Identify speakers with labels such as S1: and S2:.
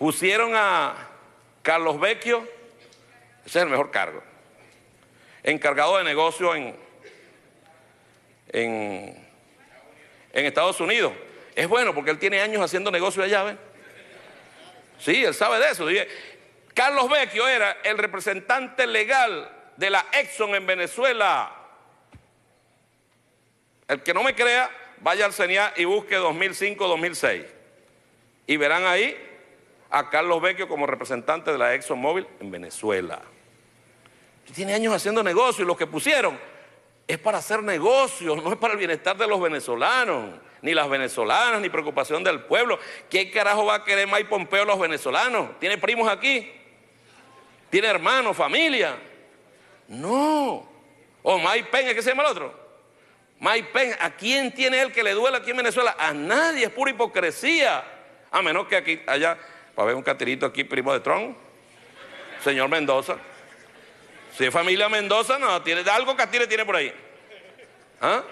S1: Pusieron a Carlos Vecchio, ese es el mejor cargo, encargado de negocio en, en, Estados Unidos. Es bueno porque él tiene años haciendo negocio allá, ¿ven? Sí, él sabe de eso. Carlos Vecchio era el representante legal de la Exxon en Venezuela. El que no me crea, vaya al CENIA y busque 2005-2006. Y verán ahí a Carlos Vecchio como representante de la ExxonMobil en Venezuela. Tiene años haciendo negocio y lo que pusieron es para hacer negocios, no es para el bienestar de los venezolanos, ni las venezolanas, ni preocupación del pueblo. ¿Qué carajo va a querer Mike Pompeo los venezolanos? ¿Tiene primos aquí? ¿Tiene hermanos, familia? No. O Mike Pence, ¿qué se llama el otro? Mike Pence, ¿a quién tiene él que le duela aquí en Venezuela? A nadie, es pura hipocresía. A menos que aquí, allá, para ver un catirito aquí, primo de Trump, señor Mendoza. Si es familia Mendoza, no, tiene algo Catire tiene por ahí. ¿Ah?